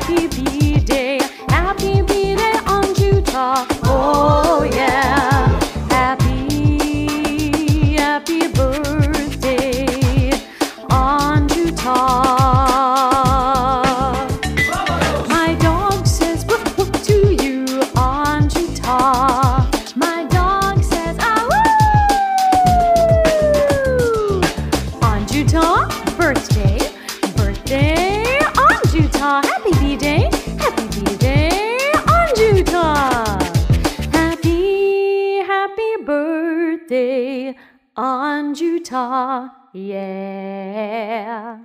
happy happy Oh yeah, happy, happy birthday on My dog says woof to you on My dog says ah woo birthday, birthday. birthday, Anjuta, yeah.